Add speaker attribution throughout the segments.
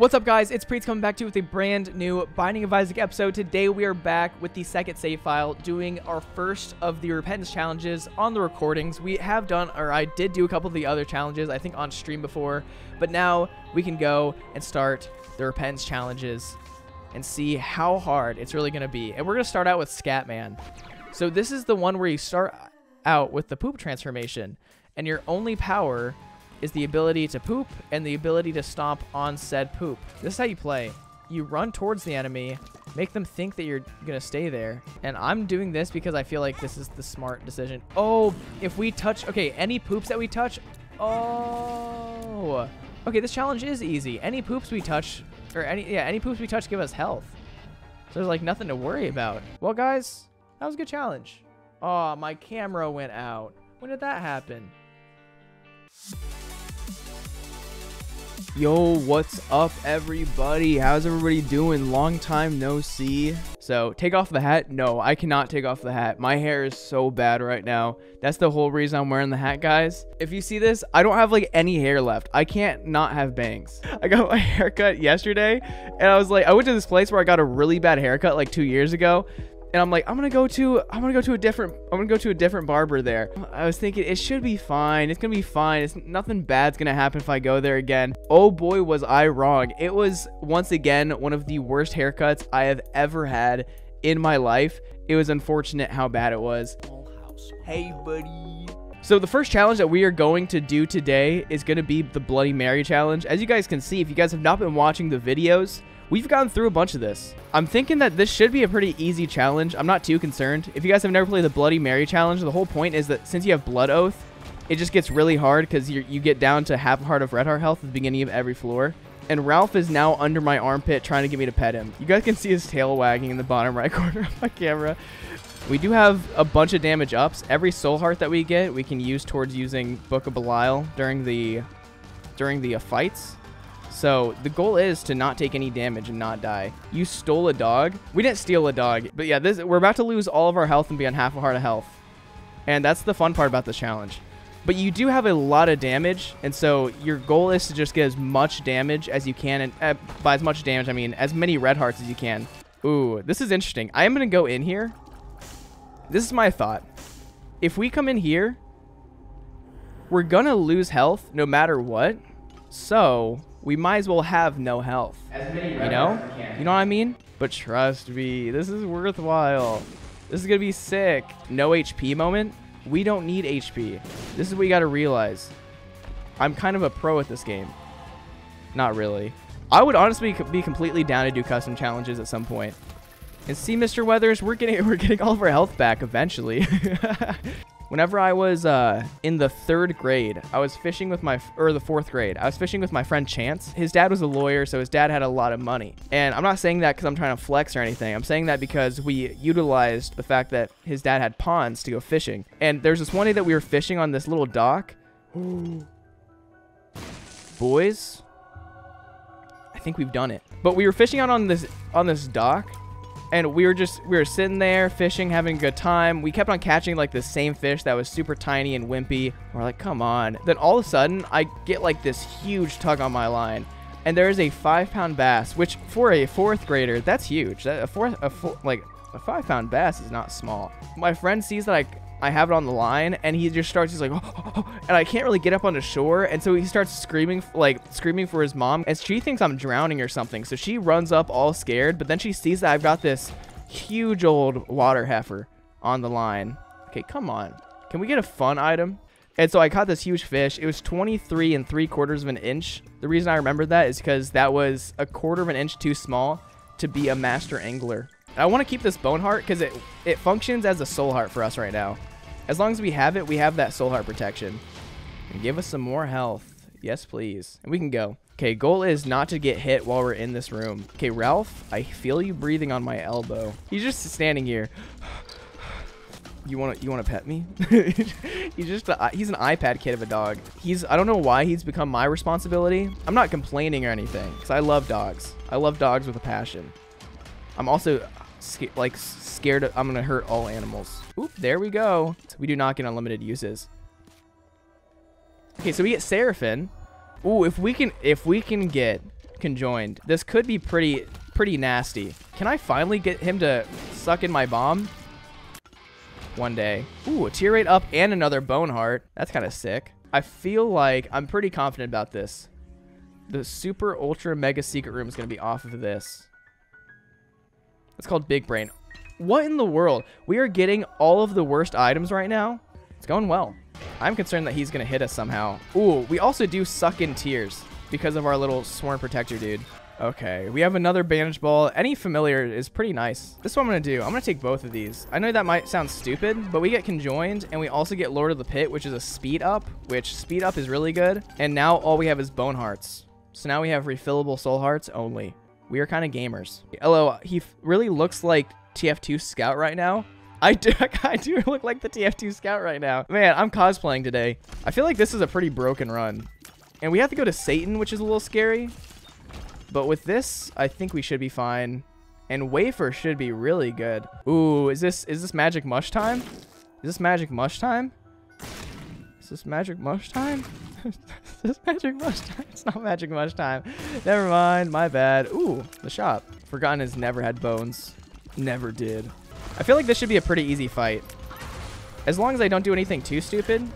Speaker 1: What's up, guys? It's Priets coming back to you with a brand new Binding of Isaac episode. Today, we are back with the second save file, doing our first of the Repentance challenges on the recordings. We have done, or I did do a couple of the other challenges, I think on stream before, but now we can go and start the Repentance challenges and see how hard it's really going to be. And we're going to start out with Scatman. So this is the one where you start out with the poop transformation, and your only power is the ability to poop and the ability to stomp on said poop. This is how you play. You run towards the enemy, make them think that you're to stay there. And I'm doing this because I feel like this is the smart decision. Oh, if we touch... Okay, any poops that we touch... Oh... Okay, this challenge is easy. Any poops we touch... Or any... Yeah, any poops we touch give us health. So there's like nothing to worry about. Well, guys, that was a good challenge. Oh, my camera went out. When did that happen? Yo, what's up, everybody? How's everybody doing? Long time no see. So, take off the hat? No, I cannot take off the hat. My hair is so bad right now. That's the whole reason I'm wearing the hat, guys. If you see this, I don't have like any hair left. I can't not have bangs. I got my haircut yesterday, and I was like, I went to this place where I got a really bad haircut like two years ago and I'm like, I'm gonna go to, I'm gonna go to a different, I'm gonna go to a different barber there. I was thinking it should be fine. It's gonna be fine. It's nothing bad's gonna happen if I go there again. Oh boy, was I wrong. It was once again one of the worst haircuts I have ever had in my life. It was unfortunate how bad it was. Hey, buddy. So the first challenge that we are going to do today is going to be the Bloody Mary challenge. As you guys can see, if you guys have not been watching the videos, We've gone through a bunch of this. I'm thinking that this should be a pretty easy challenge. I'm not too concerned. If you guys have never played the Bloody Mary challenge, the whole point is that since you have Blood Oath, it just gets really hard because you get down to half a heart of Red Heart health at the beginning of every floor. And Ralph is now under my armpit trying to get me to pet him. You guys can see his tail wagging in the bottom right corner of my camera. We do have a bunch of damage ups. Every soul heart that we get, we can use towards using Book of Belial during the during the uh, fights. So the goal is to not take any damage and not die. You stole a dog. We didn't steal a dog, but yeah, this we're about to lose all of our health and be on half a heart of health. And that's the fun part about this challenge. But you do have a lot of damage, and so your goal is to just get as much damage as you can, and uh, by as much damage, I mean as many red hearts as you can. Ooh, this is interesting. I am going to go in here. This is my thought. If we come in here, we're going to lose health no matter what. So we might as well have no health. you know? You know what I mean? But trust me, this is worthwhile. This is going to be sick. No HP moment. We don't need HP. This is what you got to realize. I'm kind of a pro at this game. Not really. I would honestly be completely down to do custom challenges at some point. And see, Mr. Weathers, we're getting we're getting all of our health back eventually. Whenever I was uh, in the third grade, I was fishing with my, or the fourth grade, I was fishing with my friend Chance. His dad was a lawyer, so his dad had a lot of money. And I'm not saying that because I'm trying to flex or anything. I'm saying that because we utilized the fact that his dad had ponds to go fishing. And there's this one day that we were fishing on this little dock. Boys, I think we've done it. But we were fishing out on this on this dock and we were just we were sitting there fishing having a good time. We kept on catching like the same fish that was super tiny and wimpy. We're like come on. Then all of a sudden i get like this huge tug on my line and there is a five pound bass which for a fourth grader that's huge. That a fourth a four, like a five pound bass is not small. My friend sees that i I have it on the line, and he just starts, he's like, oh, oh, oh, and I can't really get up on the shore, and so he starts screaming, like, screaming for his mom, and she thinks I'm drowning or something, so she runs up all scared, but then she sees that I've got this huge old water heifer on the line. Okay, come on. Can we get a fun item? And so I caught this huge fish. It was 23 and 3 quarters of an inch. The reason I remember that is because that was a quarter of an inch too small to be a master angler. I want to keep this bone heart because it, it functions as a soul heart for us right now. As long as we have it, we have that soul heart protection. And give us some more health. Yes, please. And we can go. Okay, goal is not to get hit while we're in this room. Okay, Ralph, I feel you breathing on my elbow. He's just standing here. You want to you want to pet me? he's just a, he's an iPad kid of a dog. He's I don't know why he's become my responsibility. I'm not complaining or anything cuz I love dogs. I love dogs with a passion. I'm also like scared of, I'm to hurt all animals. Oop, there we go. We do not get unlimited uses. Okay, so we get Seraphim. Ooh, if we can if we can get conjoined. This could be pretty pretty nasty. Can I finally get him to suck in my bomb? One day. Ooh, a tear rate up and another bone heart. That's kind of sick. I feel like I'm pretty confident about this. The super ultra mega secret room is going to be off of this. It's called Big Brain. What in the world? We are getting all of the worst items right now. It's going well. I'm concerned that he's going to hit us somehow. Ooh, we also do suck in tears because of our little sworn protector dude. Okay, we have another bandage ball. Any familiar is pretty nice. This is what I'm going to do. I'm going to take both of these. I know that might sound stupid, but we get conjoined, and we also get Lord of the Pit, which is a speed up, which speed up is really good. And now all we have is bone hearts. So now we have refillable soul hearts only. We are kind of gamers. Hello, he really looks like TF2 Scout right now. I do, I do look like the TF2 Scout right now. Man, I'm cosplaying today. I feel like this is a pretty broken run. And we have to go to Satan, which is a little scary. But with this, I think we should be fine. And wafer should be really good. Ooh, is this is this magic mush time? Is this magic mush time? Is this magic mush time? Is this magic mush time? It's not magic mush time. Never mind, my bad. Ooh, the shop. Forgotten has never had bones. Never did. I feel like this should be a pretty easy fight. As long as I don't do anything too stupid.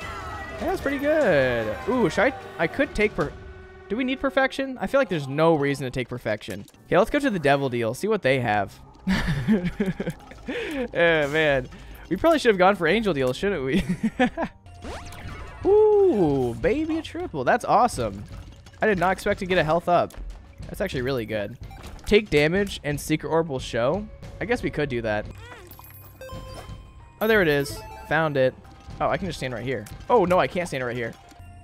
Speaker 1: Yeah, that's pretty good. Ooh, should I? I could take per do we need perfection? I feel like there's no reason to take perfection. Okay, let's go to the devil deal. See what they have. yeah, oh, man. We probably should have gone for angel deal, shouldn't we? Ooh, baby a triple. That's awesome. I did not expect to get a health up. That's actually really good. Take damage and secret orb will show. I guess we could do that. Oh, there it is. Found it. Oh, I can just stand right here. Oh, no, I can't stand right here.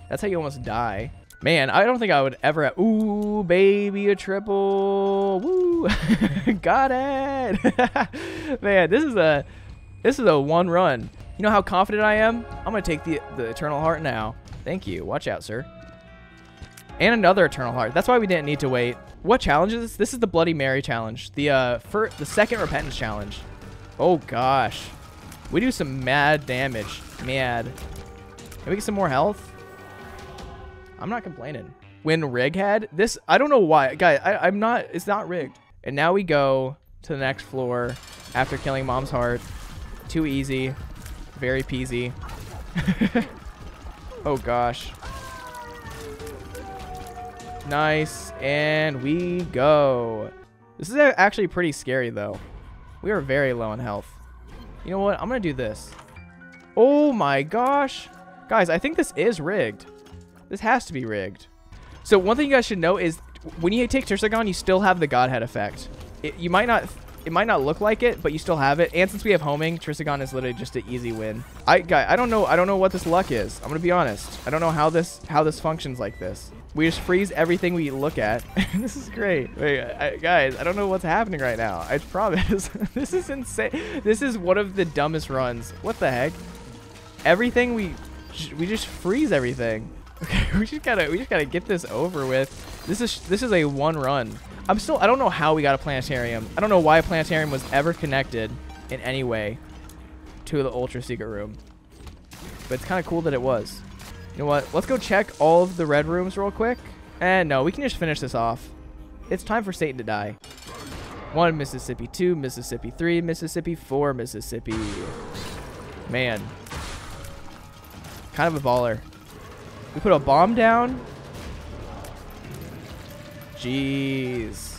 Speaker 1: That's how you almost die. Man, I don't think I would ever. Ooh, baby, a triple. Woo. Got it. Man, this is a... This is a one run. You know how confident I am? I'm going to take the, the Eternal Heart now. Thank you. Watch out, sir. And another Eternal Heart. That's why we didn't need to wait. What challenge is this? This is the Bloody Mary challenge. The, uh, for the second Repentance challenge. Oh, gosh. We do some mad damage. Mad. Can we get some more health? I'm not complaining. When Rig had this, I don't know why. Guy, I, I'm not, it's not rigged. And now we go to the next floor after killing Mom's heart. Too easy. Very peasy. oh gosh. Nice. And we go. This is actually pretty scary though. We are very low in health. You know what? I'm going to do this. Oh my gosh. Guys, I think this is rigged. This has to be rigged. So one thing you guys should know is when you take Trisagion, you still have the Godhead effect. It, you might not it might not look like it, but you still have it. And since we have homing, Trisagion is literally just an easy win. I guy, I don't know. I don't know what this luck is. I'm gonna be honest. I don't know how this how this functions like this. We just freeze everything we look at. this is great. Wait, I, guys, I don't know what's happening right now. I promise. this is insane. This is one of the dumbest runs. What the heck? Everything we we just freeze everything. Okay, we just gotta we just gotta get this over with. This is this is a one run. I'm still I don't know how we got a planetarium. I don't know why a planetarium was ever connected in any way to the ultra secret room. But it's kind of cool that it was. You know what? Let's go check all of the red rooms real quick. And no, we can just finish this off. It's time for Satan to die. One Mississippi, two Mississippi, three Mississippi, four Mississippi. Man. Kind of a baller. We put a bomb down. Jeez.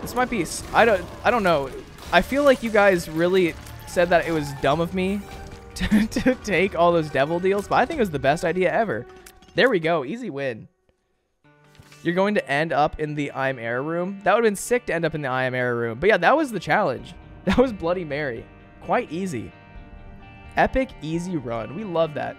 Speaker 1: This might be I don't I don't know. I feel like you guys really said that it was dumb of me to, to take all those devil deals, but I think it was the best idea ever. There we go. Easy win. You're going to end up in the I'm Error room. That would have been sick to end up in the I am Error room. But yeah, that was the challenge. That was Bloody Mary. Quite easy. Epic, easy run. We love that.